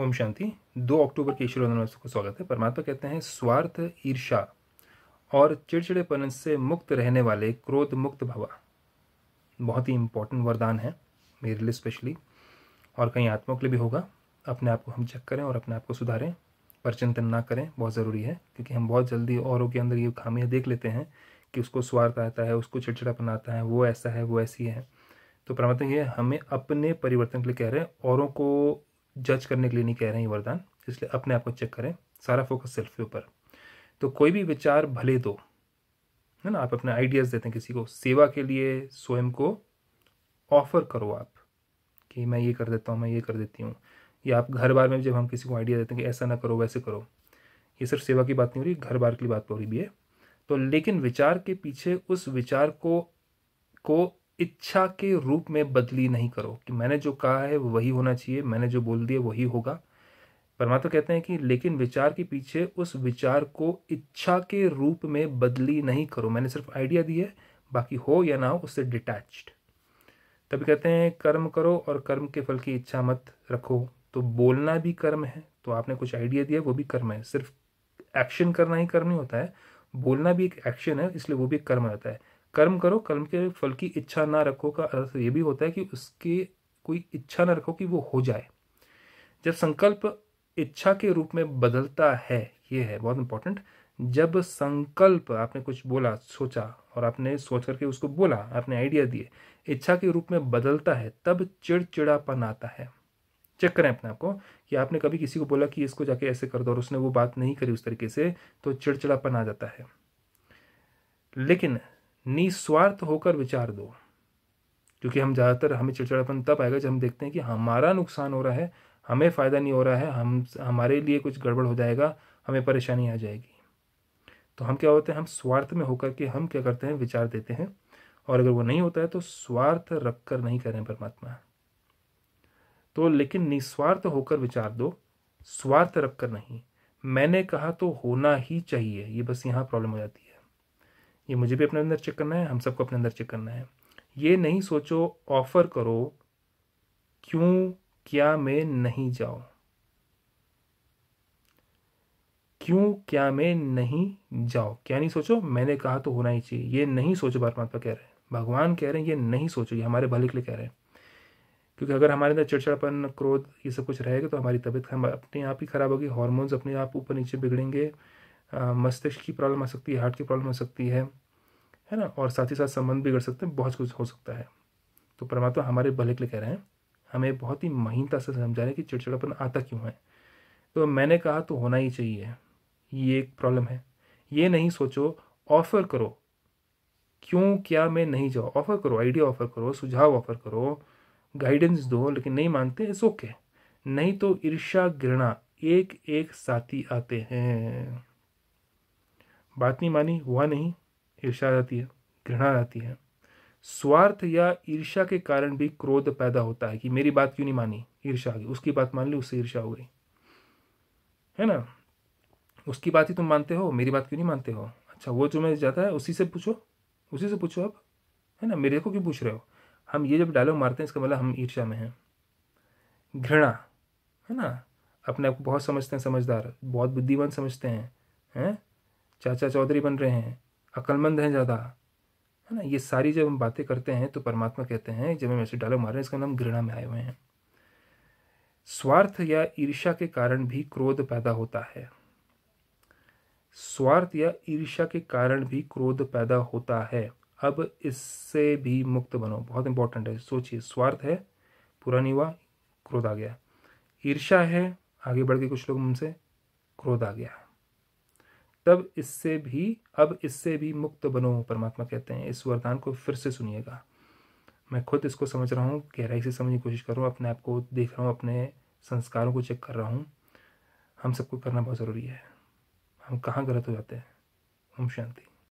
ओम शांति। दो अक्टूबर के ईश्वर वंदना को स्वागत है। परमात्मा कहते हैं, स्वार्थ ईर्षा और चिड़चिड़ेपन से मुक्त रहने वाले क्रोध मुक्त भवा। बहुत ही इंपॉर्टेंट वरदान है मेरे लिए स्पेशली और कहीं आत्माओं के लिए भी होगा। अपने आप को हम चेक करें और अपने आप को सुधारें। पर चिंतन ना करें, बहुत ज़रूरी है। क्योंकि हम बहुत जल्दी औरों के अंदर ये खामियाँ देख लेते हैं कि उसको स्वार्थ आता है, उसको चिड़चिड़ापन आता है, वो ऐसा है, वो ऐसी है। तो परमात्मा ये हमें अपने परिवर्तन के लिए कह रहे हैं। औरों को जज करने के लिए नहीं कह रहे हैं वरदान, इसलिए अपने आप को चेक करें, सारा फोकस सेल्फ के ऊपर। तो कोई भी विचार भले दो, है ना? आप अपने आइडियाज़ देते हैं किसी को, सेवा के लिए स्वयं को ऑफ़र करो आप कि मैं ये कर देता हूँ, मैं ये कर देती हूँ। या आप घर बार में जब हम किसी को आइडिया देते हैं कि ऐसा ना करो, वैसे करो, ये सिर्फ़ सेवा की बात नहीं हो रही, घर बार की बात हो रही भी है। तो लेकिन विचार के पीछे उस विचार को को इच्छा के रूप में बदली नहीं करो कि मैंने जो कहा है वही होना चाहिए, मैंने जो बोल दिया वही होगा। परमात्मा कहते हैं कि लेकिन विचार के पीछे उस विचार को इच्छा के रूप में बदली नहीं करो। मैंने सिर्फ़ आइडिया दी है, बाकी हो या ना हो उससे डिटैच्ड तभी कहते हैं, कर्म करो और कर्म के फल की इच्छा मत रखो। तो बोलना भी कर्म है तो आपने कुछ आइडिया दिया, वो भी कर्म है। सिर्फ़ एक्शन करना ही कर्म नहीं होता है, बोलना भी एक एक्शन है, इसलिए वो भी कर्म रहता है। कर्म करो, कर्म के फल की इच्छा ना रखो का अर्थ ये भी होता है कि उसके कोई इच्छा ना रखो कि वो हो जाए। जब संकल्प इच्छा के रूप में बदलता है, ये है बहुत इंपॉर्टेंट जब संकल्प, आपने कुछ बोला, सोचा, और आपने सोच करके उसको बोला, आपने आइडिया दिए, इच्छा के रूप में बदलता है, तब चिड़चिड़ापन आता है। चेक करें अपने आपको कि आपने कभी किसी को बोला कि इसको जाके ऐसे कर दो और उसने वो बात नहीं करी उस तरीके से तो चिड़चिड़ापन आ जाता है। लेकिन निस्वार्थ होकर विचार दो। क्योंकि हम ज़्यादातर, हमें चिड़चिड़ापन तब आएगा जब हम देखते हैं कि हमारा नुकसान हो रहा है, हमें फ़ायदा नहीं हो रहा है, हम, हमारे लिए कुछ गड़बड़ हो जाएगा, हमें परेशानी आ जाएगी। तो हम क्या होते हैं, हम स्वार्थ में होकर के हम क्या करते हैं, विचार देते हैं। और अगर वो नहीं होता है तो स्वार्थ रख कर नहीं करें परमात्मा। तो लेकिन निस्वार्थ होकर विचार दो, स्वार्थ रख कर नहीं। मैंने कहा तो होना ही चाहिए, ये बस यहाँ प्रॉब्लम हो जाती है। ये मुझे भी अपने अंदर चेक करना है, हम सबको अपने अंदर चेक करना है। ये नहीं सोचो ऑफ़र करो, क्यों, क्या मैं नहीं जाऊँ? क्यों, क्या मैं नहीं जाओ क्या नहीं सोचो, मैंने कहा तो होना ही चाहिए। ये नहीं सोचो परमात्मा कह रहे हैं। भगवान कह रहे हैं, ये नहीं सोचो, ये हमारे भले के लिए कह रहे हैं। क्योंकि अगर हमारे अंदर चिड़चिड़ापन, क्रोध, ये सब कुछ रहेगा तो हमारी तबीयत अपने आप ही खराब होगी हार्मोन्स अपने आप ऊपर नीचे बिगड़ेंगे। मस्तिष्क की प्रॉब्लम आ सकती है, हार्ट की प्रॉब्लम आ सकती है है ना? और साथ ही साथ संबंध बिगड़ सकते हैं, बहुत कुछ हो सकता है। तो परमात्मा हमारे भले के लिए कह रहे हैं, हमें बहुत ही महीनता से समझा रहे हैं कि चिड़चिड़ापन आता क्यों है? तो मैंने कहा तो होना ही चाहिए। ये एक प्रॉब्लम है। ये नहीं सोचो, ऑफ़र करो। क्यों, क्या मैं नहीं जाऊँ? ऑफ़र करो, आइडिया ऑफ़र करो, सुझाव ऑफ़र करो गाइडेंस दो, लेकिन नहीं मानते इट्स ओके नहीं तो ईर्षा घृणा एक एक साथी आते हैं। बात नहीं मानी, हुआ नहीं ईर्षा आती है, घृणा आती है। स्वार्थ या ईर्षा के कारण भी क्रोध पैदा होता है कि मेरी बात क्यों नहीं मानी ईर्षा आ गई। उसकी बात मान ली, उससे ईर्षा हो गई। है ना? उसकी बात ही तुम मानते हो, मेरी बात क्यों नहीं मानते हो? अच्छा वो जो मैं जाता है, उसी से पूछो, उसी से पूछो अब है ना? मेरे को क्यों पूछ रहे हो? हम ये जब डायलॉग मारते हैं, इसका मतलब हम ईर्षा में हैं। घृणा, है ना? अपने आप को बहुत समझते हैं, समझदार, बहुत बुद्धिमान समझते हैं हैं? चाचा चौधरी बन रहे हैं, अक्लमंद हैं ज़्यादा। है ना, ये सारी जब हम बातें करते हैं तो परमात्मा कहते हैं, जब हम ऐसे डायलॉग मार रहे हैं, इसका नाम घृणा में आए हुए हैं। स्वार्थ या ईर्षा के कारण भी क्रोध पैदा होता है। स्वार्थ या ईर्ष्या के कारण भी क्रोध पैदा होता है। अब इससे भी मुक्त बनो। बहुत इंपॉर्टेंट है। सोचिए, स्वार्थ है, पूरा नहीं हुआ, क्रोध आ गया। ईर्ष्या है, आगे बढ़ के कुछ लोग मुझसे क्रोध आ गया। तब इससे भी, अब इससे भी मुक्त बनो, परमात्मा कहते हैं। इस वरदान को फिर से सुनिएगा। मैं खुद इसको समझ रहा हूँ, गहराई से समझने की कोशिश कर रहा हूँ, अपने आप को देख रहा हूँ, अपने संस्कारों को चेक कर रहा हूँ। हम सबको करना बहुत ज़रूरी है। हम कहाँ गलत हो जाते हैं? ओम शांति।